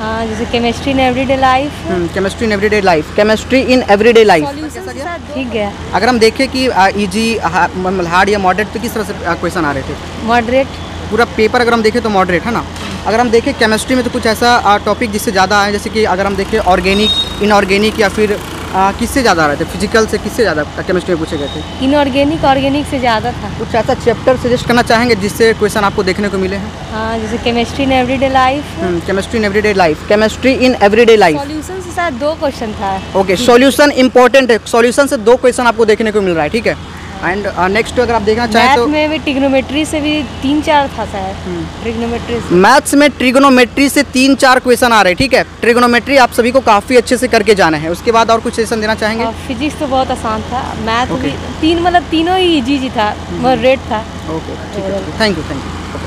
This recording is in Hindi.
हाँ जैसे chemistry in everyday life chemistry in everyday life chemistry in everyday life ठीक है। अगर हम देखें कि इजी मतलब हार्ड या मॉडरेट तो किस तरह से क्वेश्चन आ रहे थे? मॉडरेट पूरा पेपर अगर हम देखें तो मॉडरेट है ना? अगर हम देखें केमिस्ट्री में तो कुछ ऐसा टॉपिक जिससे ज़्यादा आए जैसे कि अगर हम देखें ऑर्गेनिक इनऑर्गेनिक या फिर किससे ज़्यादा आ रहे थे? फ़िज़िकल से किससे ज़्यादा केमिस्ट्री में पूछे गए थे। इनऑर्गेनिक ऑर्गेनिक से ज़्यादा था। कुछ ऐसा चैप्टर सजेस्ट करना चाहेंगे जिससे क्वेश्चन आपको देखने को मिले हैं? हाँ जैसे chemistry in everyday life chemistry in everyday life chemistry in everyday life solution से शायद दो क्वेश्चन था। ओके सॉल्यूशन इंपॉर्टेंट है। सॉल्यूशन से दो क्वेश्चन आपको देखने को मिल रहा है ठीक है? एंड नेक्स्ट अगर आप देखना चाहें तो में भी ट्रिग्नोमेट्री से भी तीन चार था सर ट्रिग्नोमेट्री से। मैथ्स में ट्रिग्नोमेट्री से तीन चार क्वेश्चन आ रहे हैं ठीक है? ट्रिग्नोमेट्री आप सभी को काफ़ी अच्छे से करके जाने है। उसके बाद और कुछ सेशन देना चाहेंगे? फिजिक्स तो बहुत आसान था। Math Okay. भी तीन मतलब तीनों ही इजी जी था रेट था। ओके ठीक है थैंक यू थैंक यू